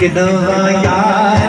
ਕਿਦਵਾਂ ਯਾਰ